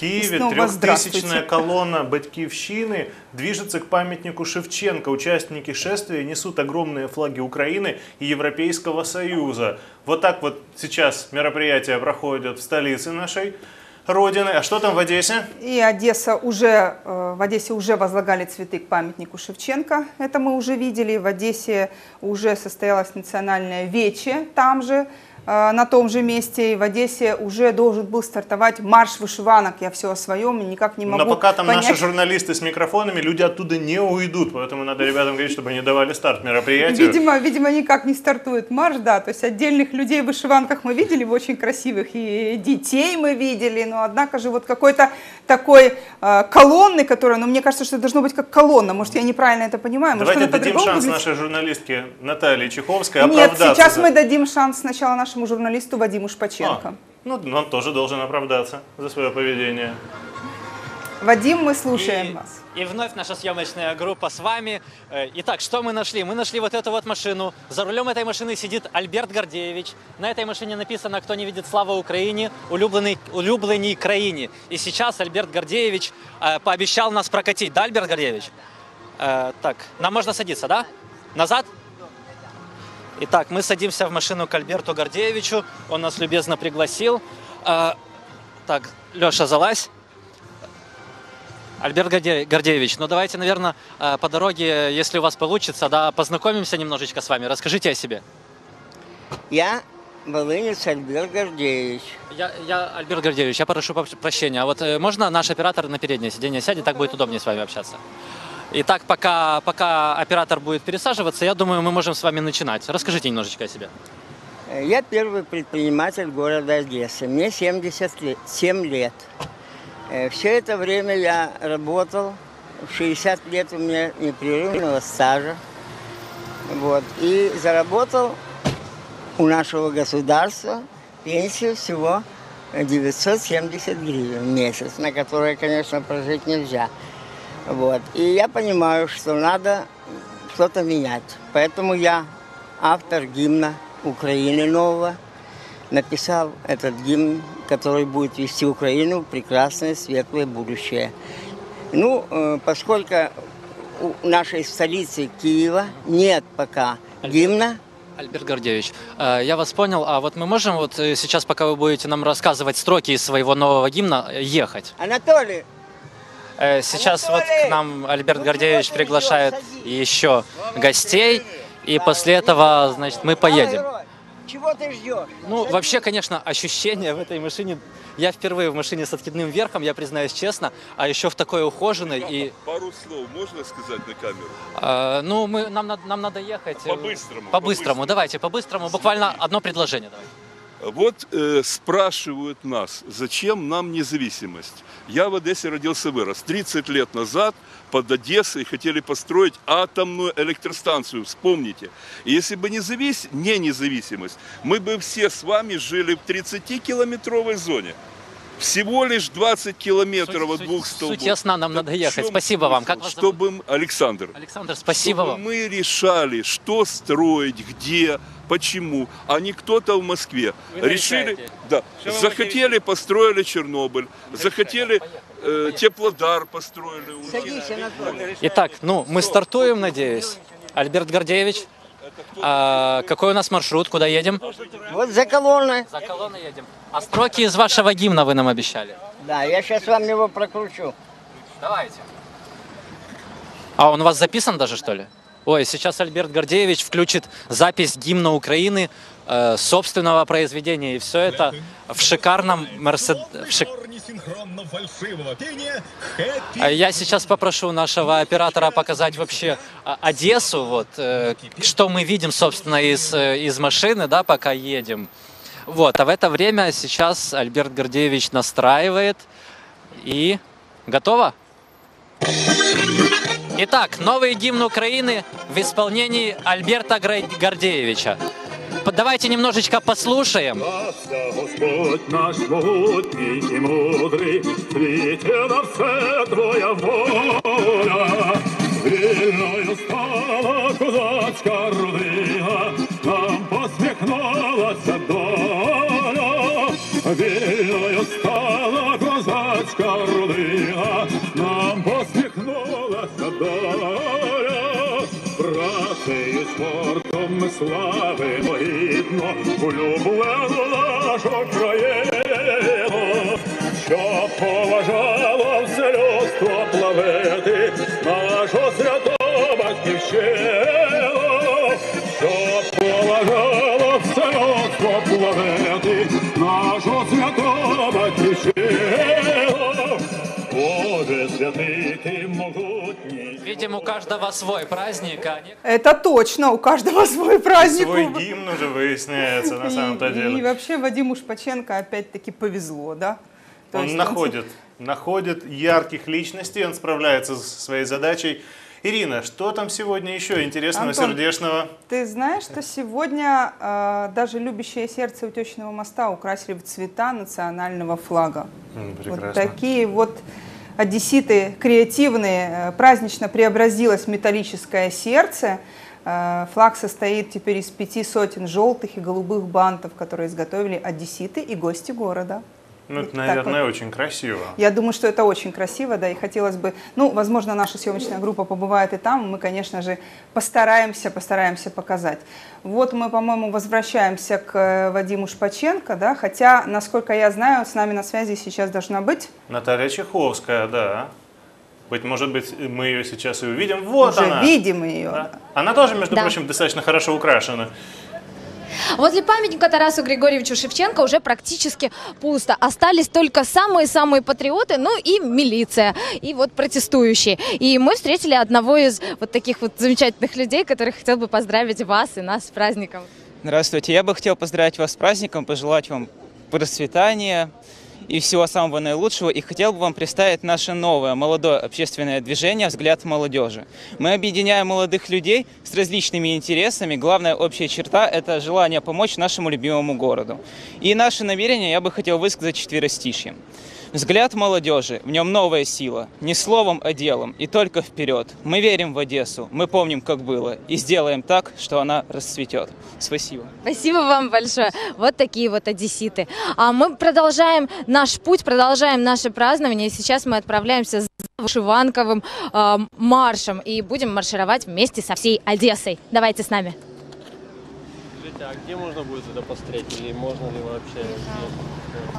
Киеве трехтысячная колонна Батькивщины движется к памятнику Шевченко. Участники шествия несут огромные флаги Украины и Европейского Союза. Вот так вот сейчас мероприятие проходит в столице нашей Родины. А что там в Одессе? И Одесса уже, э, в Одессе уже возлагали цветы к памятнику Шевченко. Это мы уже видели. В Одессе уже состоялось национальное вече там же, на том же месте. И в Одессе уже должен был стартовать марш вышиванок. Я все о своем и никак не могу Но пока там понять. наши журналисты с микрофонами, люди оттуда не уйдут. Поэтому надо ребятам говорить, чтобы они давали старт мероприятию. Видимо, видимо, никак не стартует марш, да. То есть отдельных людей в вышиванках мы видели, в очень красивых, и детей мы видели, но однако же вот какой-то такой э, колонны, которая, ну мне кажется, что это должно быть как колонна. Может, я неправильно это понимаю? Может, Давайте дадим шанс выглядит? нашей журналистке Наталье Чеховской Нет, сейчас мы дадим шанс сначала нашему журналисту Вадиму Шпаченко. А, ну, он тоже должен оправдаться за свое поведение. Вадим, мы слушаем И- вас. И вновь наша съемочная группа с вами. Э, Итак, что мы нашли? Мы нашли вот эту вот машину. За рулем этой машины сидит Альберт Гордеевич. На этой машине написано «Кто не видит слава Украине, улюбленный, улюбленней краине». И сейчас Альберт Гордеевич э, пообещал нас прокатить. Да, Альберт Гордеевич? Э, так, нам можно садиться, да? Назад? Итак, мы садимся в машину к Альберту Гордеевичу. Он нас любезно пригласил. Э, так, Леша, залазь. Альберт Горде- Гордеевич, ну давайте, наверное, э, по дороге, если у вас получится, да, познакомимся немножечко с вами. Расскажите о себе. Я волынец Альберт Гордеевич. Я, я Альберт Гордеевич, я прошу прощения. А вот э, можно наш оператор на переднее сиденье сядет, так будет удобнее с вами общаться. Итак, пока, пока оператор будет пересаживаться, я думаю, мы можем с вами начинать. Расскажите немножечко о себе. Э, Я первый предприниматель города Одессы. Мне 77 лет. Все это время я работал. В 60 лет у меня непрерывного стажа. Вот. И заработал у нашего государства пенсию всего 970 гривен в месяц, на которой, конечно, прожить нельзя. Вот. И я понимаю, что надо что-то менять. Поэтому я автор гимна Украины нового. Написал этот гимн, который будет вести Украину в прекрасное, светлое будущее. Ну, э, поскольку у нашей столицы Киева нет пока гимна, Альберт Гордеевич, э, я вас понял, а вот мы можем вот э, сейчас, пока вы будете нам рассказывать строки из своего нового гимна, ехать? Анатолий, Сейчас вот к нам Альберт Гордеевич приглашает еще гостей, и после этого, значит, мы поедем. чего ты ждешь? Ну, вообще, конечно, ощущение в этой машине... Я впервые в машине с откидным верхом, я признаюсь честно, а еще в такой ухоженной и... Пару слов можно сказать на камеру? э, ну, мы, нам, надо, нам надо ехать... э, По-быстрому, По-быстрому, по-быстрому. давайте, по-быстрому. Буквально одно предложение. Давайте. Вот э, спрашивают нас, зачем нам независимость. Я в Одессе родился, вырос. 30 лет назад под Одессой хотели построить атомную электростанцию, вспомните. И если бы независ... не независимость, мы бы все с вами жили в 30-километровой зоне. Всего лишь 20 километров Суть- от двух суть- столбов. суть ясна, нам Так надо ехать. Спасибо вам. Как вас зовут? Чтобы м- Александр. Александр, спасибо чтобы вам. мы решали, что строить, где, почему, а не кто-то в Москве. Вы Решили, решаете. да, Что вы захотели, построили Чернобыль, захотели, э, Теплодар построили. Садись, Анатолий. Итак, ну, мы стартуем, надеюсь. Альберт Гордеевич, а, какой у нас маршрут, куда едем? Вот за колонной. За колонной едем. А строки из вашего гимна вы нам обещали. Да, я сейчас вам его прокручу. Давайте. А он у вас записан даже, что ли? Ой, сейчас Альберт Гордеевич включит запись гимна Украины э, собственного произведения. И все это в шикарном Мерсед... в шик- несинхронно фальшивого пения «Хэппи А Я сейчас попрошу нашего оператора показать вообще а, Одессу, вот, э, что мы видим, собственно, из, э, из машины, да, пока едем. Вот, а в это время сейчас Альберт Гордеевич настраивает и готово? Итак, новый гимн Украины в исполнении Альберта Гра- Гордеевича. П- Давайте немножечко послушаем. Славься, Господь наш могутній і мудрий, світі на все твоя воля. Вільною стала козацька родина, Вільною стала козацька родина. Нам посміхнулася доля, працею спортом славимо гідно улюблену нашу країну, що поважало все людство плавити нашу святу батьківщину, у каждого свой праздник, а не- Это точно, у каждого свой праздник. Свой гимн уже выясняется на И- самом-то И деле. вообще Вадиму Шпаченко опять-таки повезло, да? То Он есть находит, находит ярких личностей, он справляется с своей задачей. Ирина, что там сегодня еще интересного, Антон, сердечного? Ты знаешь, что сегодня э, даже любящее сердце Утечного моста украсили в цвета национального флага. М, Вот Прекрасно. такие вот одесситы креативные. Э, Празднично преобразилось металлическое сердце. Э, Флаг состоит теперь из пяти сотен желтых и голубых бантов, которые изготовили одесситы и гости города. Ну, Вот это, наверное, очень красиво. Я думаю, что это очень красиво, да, и хотелось бы, ну, возможно, наша съемочная группа побывает и там, мы, конечно же, постараемся, постараемся показать. Вот мы, по-моему, возвращаемся к э, Вадиму Шпаченко, да, хотя, насколько я знаю, с нами на связи сейчас должна быть Наталья Чеховская, да. Быть может быть, мы ее сейчас и увидим. Вот уже она. видим ее. Да. Она тоже, между Да. прочим, достаточно хорошо украшена. Возле памятника Тарасу Григорьевичу Шевченко уже практически пусто. Остались только самые-самые патриоты, ну и милиция, и вот протестующие. И мы встретили одного из вот таких вот замечательных людей, который хотел бы поздравить вас и нас с праздником. Здравствуйте. Я бы хотел поздравить вас с праздником, пожелать вам процветания и всего самого наилучшего. И хотел бы вам представить наше новое молодое общественное движение «Взгляд молодежи». Мы объединяем молодых людей с различными интересами. Главная общая черта – это желание помочь нашему любимому городу. И наше намерение я бы хотел высказать четверостишьем. Взгляд молодежи, в нем новая сила, не словом, а делом, и только вперед. Мы верим в Одессу, мы помним, как было, и сделаем так, что она расцветет. Спасибо. Спасибо вам большое. Вот такие вот одесситы. А мы продолжаем наш путь, продолжаем наше празднование. И сейчас мы отправляемся с вышиванковым э, маршем и будем маршировать вместе со всей Одессой. Давайте с нами. Скажите, а где можно будет это посмотреть? Или можно ли вообще?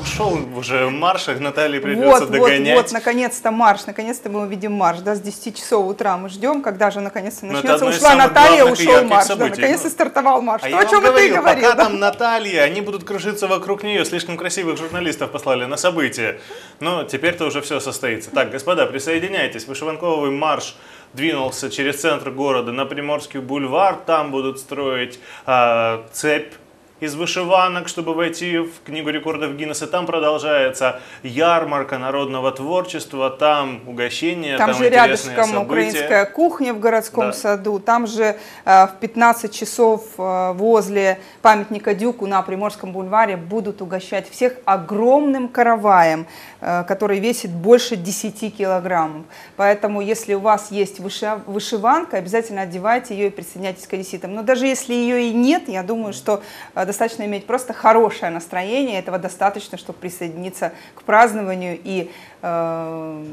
Ушел уже марш, их Наталье придется Вот, вот, догонять. вот, наконец-то марш, наконец-то мы увидим марш, да, с 10 часов утра мы ждем, когда же наконец-то Ну, начнется. Ушла Наталья, ушел марш, да, наконец-то Ну, стартовал марш. А То, я о чем и ты говорил, говорил, пока да. там Наталья, они будут кружиться вокруг нее, слишком красивых журналистов послали на событие. Но теперь-то уже все состоится. Так, господа, присоединяйтесь. Вышиванковый марш двинулся через центр города на Приморский бульвар. Там будут строить а, цепь из вышиванок, чтобы войти в Книгу рекордов Гиннесса. Там продолжается ярмарка народного творчества, там угощения, Там там, же рядышком события. украинская кухня в городском Да. саду. Там же э, в 15 часов э, возле памятника Дюку на Приморском бульваре будут угощать всех огромным караваем, э, который весит больше 10 килограммов. Поэтому, если у вас есть вышиванка, обязательно одевайте ее и присоединяйтесь к одесситам. Но даже если ее и нет, я думаю, что достаточно иметь просто хорошее настроение. Этого достаточно, чтобы присоединиться к празднованию и э,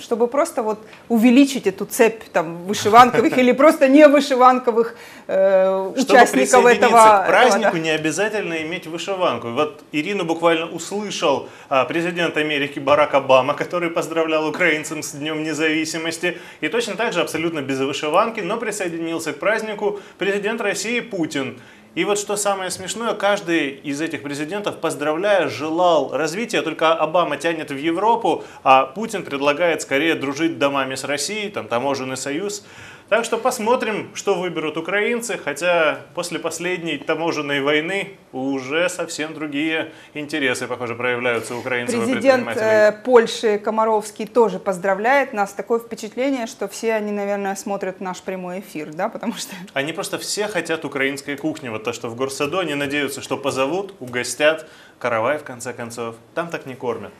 чтобы просто вот увеличить эту цепь там вышиванковых или просто не вышиванковых э, Чтобы участников присоединиться этого к празднику, этого, да. не обязательно иметь вышиванку. Вот Ирину буквально услышал а, президент Америки Барак Обама, который поздравлял украинцам с Днем независимости. И точно так же, абсолютно без вышиванки, но присоединился к празднику президент России Путин. И вот что самое смешное, каждый из этих президентов, поздравляя, желал развития, только Обама тянет в Европу, а Путин предлагает скорее дружить домами с Россией, там таможенный союз. Так что посмотрим, что выберут украинцы, хотя после последней таможенной войны уже совсем другие интересы, похоже, проявляются у украинцев Президент э, Польши Комаровский тоже поздравляет нас. Такое впечатление, что все они, наверное, смотрят наш прямой эфир, да, потому что Они просто все хотят украинской кухни. Вот то, что в горсаду, они надеются, что позовут, угостят. Каравай, в конце концов. Там так не кормят.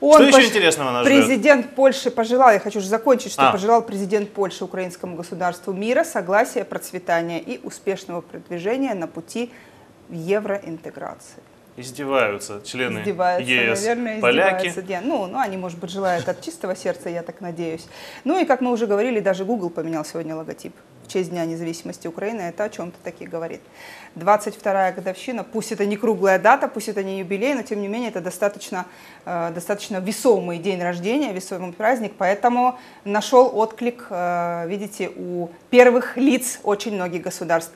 Он Что еще пош- интересного нас ждет? Президент Польши пожелал, я хочу же закончить, что А. пожелал президент Польши украинскому государству мира, согласия, процветания и успешного продвижения на пути евроинтеграции. Издеваются члены Издеваются, ЕС. наверное, Поляки. издеваются. Ну, ну, они, может быть, желают от чистого сердца, я так надеюсь. Ну и, как мы уже говорили, даже Google поменял сегодня логотип в честь Дня независимости Украины. Это о чем-то таки говорит. 22-я годовщина, пусть это не круглая дата, пусть это не юбилей, но тем не менее это достаточно, э, достаточно весомый день рождения, весомый праздник, поэтому нашел отклик, э, видите, у первых лиц очень многих государств.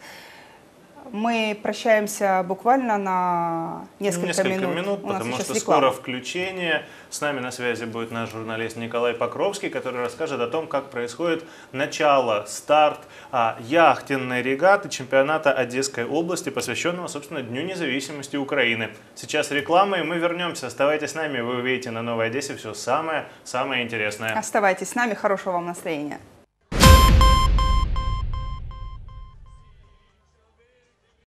Мы прощаемся буквально на несколько, минут. У нас потому что реклама. скоро включение. С нами на связи будет наш журналист Николай Покровский, который расскажет о том, как происходит начало, старт а, яхтенной регаты чемпионата Одесской области, посвященного, собственно, Дню независимости Украины. Сейчас реклама, и мы вернемся. Оставайтесь с нами, вы увидите на Новой Одессе все самое-самое интересное. Оставайтесь с нами, хорошего вам настроения.